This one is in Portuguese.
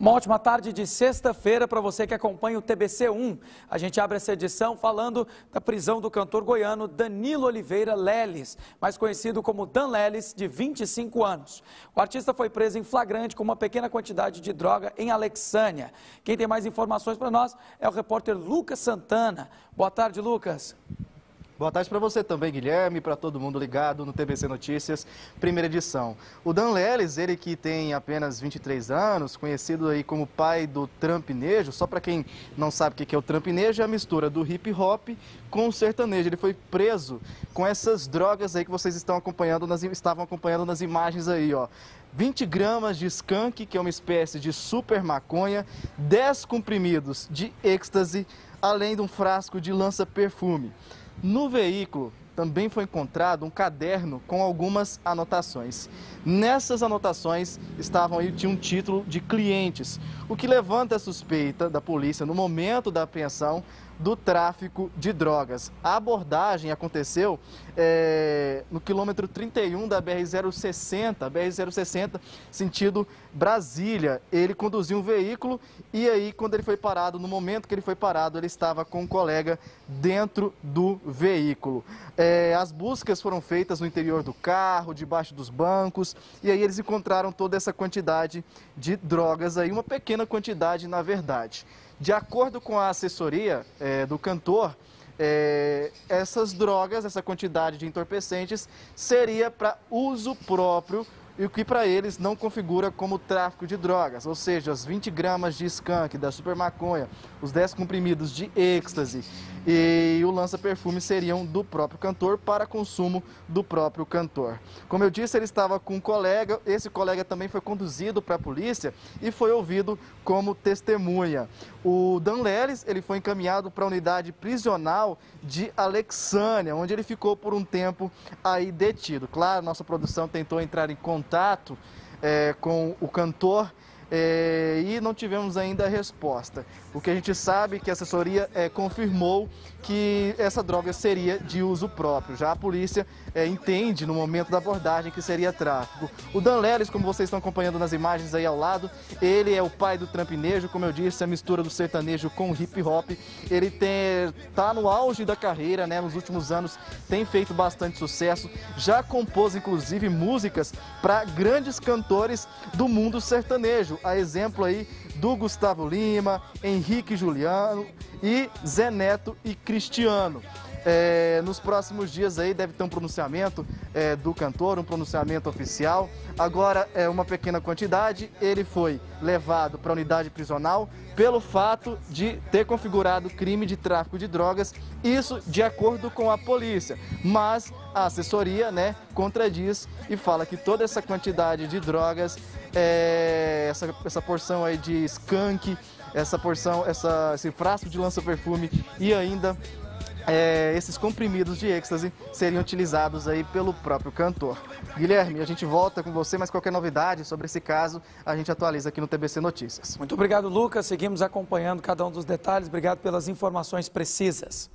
Uma ótima tarde de sexta-feira para você que acompanha o TBC1. A gente abre essa edição falando da prisão do cantor goiano Danilo Oliveira Leles, mais conhecido como Dan Leles, de 25 anos. O artista foi preso em flagrante com uma pequena quantidade de droga em Alexânia. Quem tem mais informações para nós é o repórter Lucas Santana. Boa tarde, Lucas. Boa tarde para você também, Guilherme, para todo mundo ligado no TBC Notícias, primeira edição. O Dan Leles, ele que tem apenas 23 anos, conhecido aí como pai do trampinejo, só para quem não sabe o que é o trampinejo, é a mistura do hip hop com o sertanejo. Ele foi preso com essas drogas aí que vocês estão acompanhando nas, estavam acompanhando nas imagens aí, ó. 20 gramas de skunk, que é uma espécie de super maconha, 10 comprimidos de êxtase, além de um frasco de lança-perfume. No veículo também foi encontrado um caderno com algumas anotações. Nessas anotações estavam aí tinha um título de clientes, o que levanta a suspeita da polícia no momento da apreensão do tráfico de drogas. A abordagem aconteceu é, no quilômetro 31 da BR-060, BR-060, sentido Brasília. Ele conduziu um veículo e aí, quando ele foi parado, no momento que ele foi parado, ele estava com um colega dentro do veículo. É, as buscas foram feitas no interior do carro, debaixo dos bancos, e aí eles encontraram toda essa quantidade de drogas aí, uma pequena quantidade na verdade. De acordo com a assessoria é, do cantor, é, essas drogas, essa quantidade de entorpecentes, seria para uso próprio e o que para eles não configura como tráfico de drogas, ou seja, as 20 gramas de skunk da super maconha, os 10 comprimidos de êxtase e o lança-perfume seriam do próprio cantor para consumo do próprio cantor. Como eu disse, ele estava com um colega, esse colega também foi conduzido para a polícia e foi ouvido como testemunha. O Dan Leles, ele foi encaminhado para a unidade prisional de Alexânia, onde ele ficou por um tempo aí detido. Claro, nossa produção tentou entrar em contato é, com o cantor é, não tivemos ainda resposta. O que a gente sabe é que a assessoria é, confirmou que essa droga seria de uso próprio. Já a polícia é, entende no momento da abordagem que seria tráfico. O Dan Leles, como vocês estão acompanhando nas imagens aí ao lado, ele é o pai do trampinejo, como eu disse, a mistura do sertanejo com hip hop. Ele está no auge da carreira, né? Nos últimos anos tem feito bastante sucesso. Já compôs inclusive músicas para grandes cantores do mundo sertanejo a exemplo aí do Gustavo Lima, Henrique Juliano e Zé Neto e Cristiano. É, nos próximos dias aí deve ter um pronunciamento é, do cantor, um pronunciamento oficial. Agora é uma pequena quantidade. Ele foi levado para a unidade prisional pelo fato de ter configurado crime de tráfico de drogas, isso de acordo com a polícia. Mas a assessoria, né, contradiz e fala que toda essa quantidade de drogas, é, essa, essa porção aí de skunk, essa porção, essa, esse frasco de lança-perfume e ainda é, esses comprimidos de êxtase seriam utilizados aí pelo próprio cantor. Guilherme, a gente volta com você, mas qualquer novidade sobre esse caso, a gente atualiza aqui no TBC Notícias. Muito obrigado, Lucas. Seguimos acompanhando cada um dos detalhes. Obrigado pelas informações precisas.